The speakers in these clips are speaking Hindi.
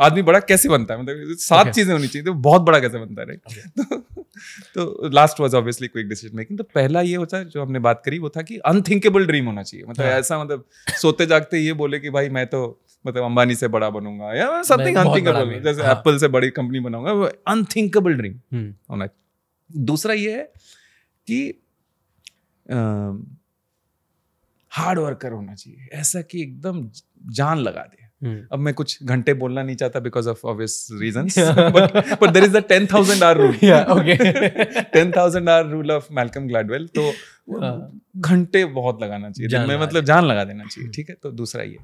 आदमी बड़ा कैसे बनता है? मतलब सात Okay. चीज़ें होनी चाहिए तो बहुत बड़ा कैसे बनता है Okay. तो तो last was obviously quick decision making तो पहला ये होता है जो हमने बात करी वो था कि अनथिंकेबल ड्रीम होना चाहिए। मतलब हाँ. ऐसा मतलब सोते जागते ये बोले कि भाई मैं तो मतलब अंबानी से बड़ा बनूँगा या समथिंग अनथिंकेबल जैसे हाँ. एप्पल से बड़ी कंपनी बनाऊँगा अनथिंकेबल ड्रीम हम्म, होना दूसरा ये है कि हार्ड वर्कर होना चाहिए। ऐसा कि एकदम जान लगा दे। अब मैं कुछ घंटे बोलना नहीं चाहता because of obvious reason but there is the ten thousand hour rule ten thousand hour rule of Malcolm Gladwell तो हाँ। घंटे बहुत लगाना चाहिए। मैं दिन में मतलब जान लगा देना चाहिए ठीक है? तो दूसरा ये।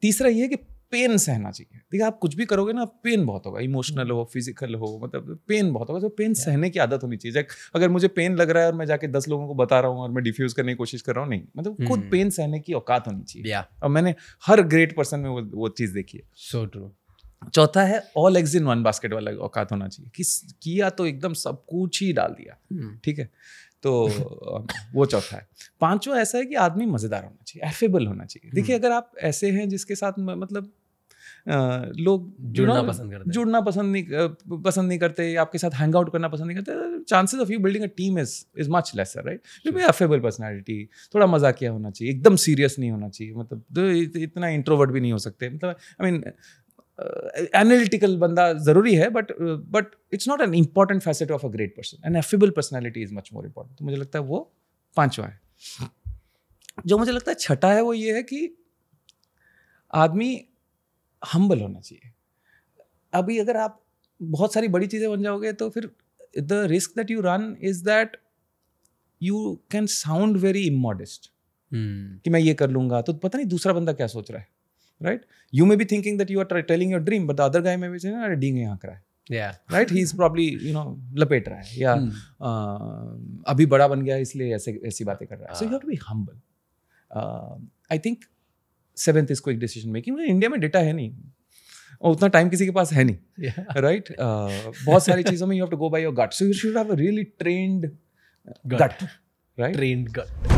तीसरा ये कि पेन सहना चाहिए। देखिए आप कुछ भी करोगे ना पेन बहुत होगा। इमोशनल हो फ़िज़िकल हो मतलब पेन बहुत होगा। तो पेन सहने की आदत होनी चाहिए। अगर मुझे पेन लग रहा है और मैं जाके दस लोगों को बता रहा हूँ और मैं डिफ्यूज करने की कोशिश कर रहा हूँ नहीं। मतलब खुद हम्म। पेन सहने की औकात होनी चाहिए। और मैंने हर ग्रेट पर्सन में वो वो चीज़ देखी है। So true. चौथा है all eggs in one basket वाला औकात होना चाहिए। किस किया तो एकदम सब कुछ ही डाल दिया। हम्म, ठीक है? तो वो चौथा है। पांचवा ऐसा है कि आदमी मज़ेदार होना चाहिए एफेबल होना चाहिए। देखिए हम्म। अगर आप ऐसे हैं जिसके साथ मतलब लोग जुड़ना पसंद करते जुड़ना पसंद नहीं पसंद नहीं करते आपके साथ हैंग आउट करना पसंद नहीं करते chances of you building a team is is much lesser right क्योंकि एफेबल पर्सनालिटी थोड़ा मजाकिया होना चाहिए एकदम सीरियस नहीं होना चाहिए। मतलब तो इतना इंट्रोवर्ट भी नहीं हो सकते। मतलब आई मीन एनालिटिकल बंदा ज़रूरी है but but it's not an important facet of a great person an affable personality is much more important तो मुझे लगता है वो पांचवा है। जो मुझे लगता है छठा है वो ये है कि आदमी हम्बल होना चाहिए। अभी अगर आप बहुत सारी बड़ी चीज़ें बन जाओगे तो फिर the risk that you run is that you can sound very immodest कि मैं ये कर लूँगा तो पता नहीं दूसरा बंदा क्या सोच रहा है। Right you may be thinking that you are telling your dream but the other guy में भी अरे डींग यहाँ रहा है. Yeah. Right he is probably you know लपेट रहा है. या हम्म, uh, अभी बड़ा बन गया इसलिए ऐसे ऐसी बातें कर रहा है. So you have to be humble I think seventh is quick decision making India में डेटा है नहीं. और उतना टाइम किसी के पास है नहीं. Yeah. right? राइट बहुत सारी चीज़ों में you have to go by your gut so you should have a really trained Gut. Gut right Trained gut.